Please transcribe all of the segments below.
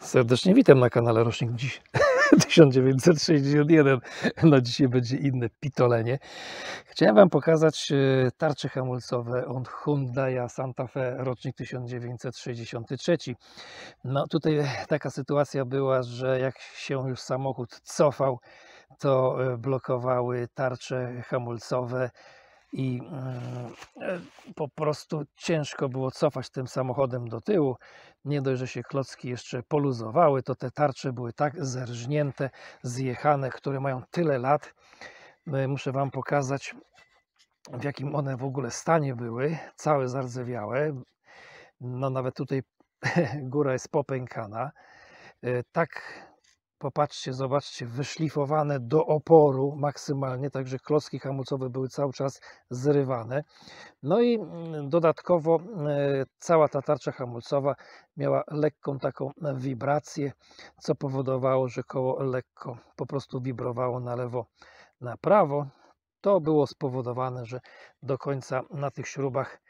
Serdecznie witam na kanale Rocznik dziś 1961. No dzisiaj będzie inne pitolenie. Chciałem Wam pokazać e, tarcze hamulcowe od Hyundai Santa Fe rocznik 1963. No tutaj taka sytuacja była, że jak się już samochód cofał, to e, blokowały tarcze hamulcowe i e, po prostu ciężko było cofać tym samochodem do tyłu. Nie dość, że się klocki jeszcze poluzowały, to te tarcze były tak zerżnięte, zjechane, które mają tyle lat. E, muszę Wam pokazać, w jakim one w ogóle stanie były, całe zardzewiałe. No nawet tutaj góra jest popękana. E, tak popatrzcie, zobaczcie, wyszlifowane do oporu maksymalnie, także klocki hamulcowe były cały czas zrywane. No i mm, dodatkowo e, cała ta tarcza hamulcowa miała lekką taką wibrację, co powodowało, że koło lekko po prostu wibrowało na lewo, na prawo. To było spowodowane, że do końca na tych śrubach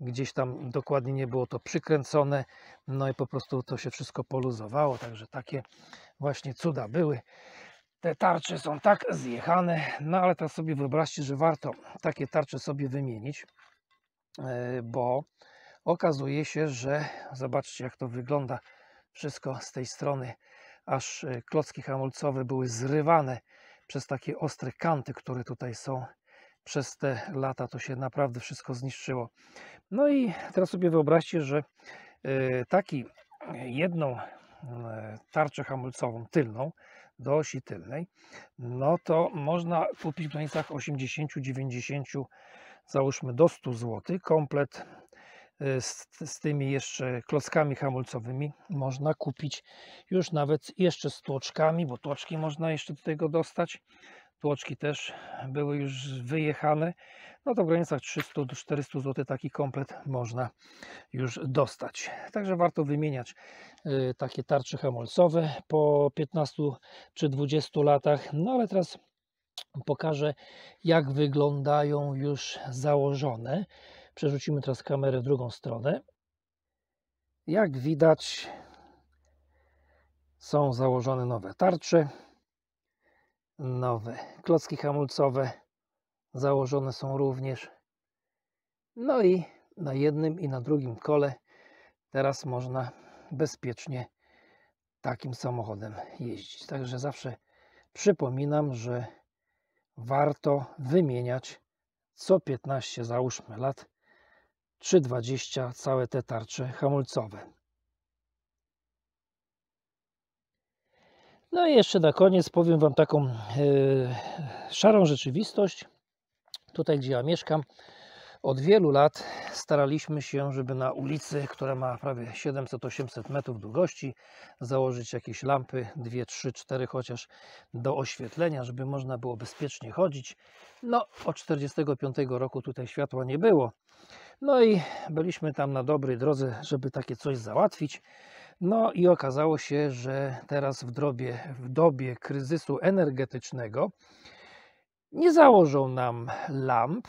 gdzieś tam dokładnie nie było to przykręcone, no i po prostu to się wszystko poluzowało, także takie właśnie cuda były. Te tarcze są tak zjechane, no ale teraz sobie wyobraźcie, że warto takie tarcze sobie wymienić, e, bo okazuje się, że zobaczcie jak to wygląda wszystko z tej strony, aż e, klocki hamulcowe były zrywane przez takie ostre kanty, które tutaj są przez te lata to się naprawdę wszystko zniszczyło. No i teraz sobie wyobraźcie, że e, taki jedną e, tarczę hamulcową tylną do osi tylnej, no to można kupić w granicach 80-90, załóżmy do 100 zł, komplet e, z, z, tymi jeszcze klockami hamulcowymi można kupić już nawet jeszcze z tłoczkami, bo tłoczki można jeszcze do tego dostać tłoczki też były już wyjechane, no to w granicach 300 do 400 zł taki komplet można już dostać. Także warto wymieniać y, takie tarcze hamulcowe po 15 czy 20 latach. No ale teraz pokażę jak wyglądają już założone. Przerzucimy teraz kamerę w drugą stronę. Jak widać są założone nowe tarcze nowe. Klocki hamulcowe założone są również. No i na jednym i na drugim kole teraz można bezpiecznie takim samochodem jeździć. Także zawsze przypominam, że warto wymieniać co 15 załóżmy lat 3,20 całe te tarcze hamulcowe. No i jeszcze na koniec powiem Wam taką e, szarą rzeczywistość. Tutaj, gdzie ja mieszkam, od wielu lat staraliśmy się, żeby na ulicy, która ma prawie 700-800 metrów długości, założyć jakieś lampy, 2, 3, 4 chociaż do oświetlenia, żeby można było bezpiecznie chodzić. No, od 45 roku tutaj światła nie było. No i byliśmy tam na dobrej drodze, żeby takie coś załatwić. No i okazało się, że teraz w dobie, w dobie kryzysu energetycznego nie założą nam lamp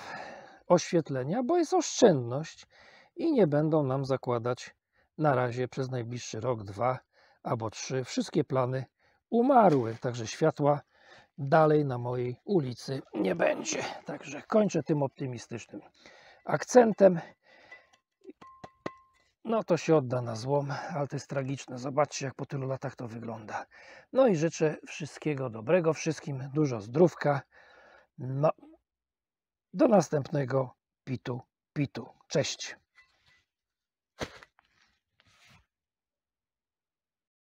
oświetlenia, bo jest oszczędność i nie będą nam zakładać na razie przez najbliższy rok, dwa albo trzy. Wszystkie plany umarły, także światła dalej na mojej ulicy nie będzie. Także kończę tym optymistycznym akcentem no to się odda na złom, ale to jest tragiczne. Zobaczcie, jak po tylu latach to wygląda. No i życzę wszystkiego dobrego, wszystkim dużo zdrówka. No, do następnego pitu, pitu. Cześć.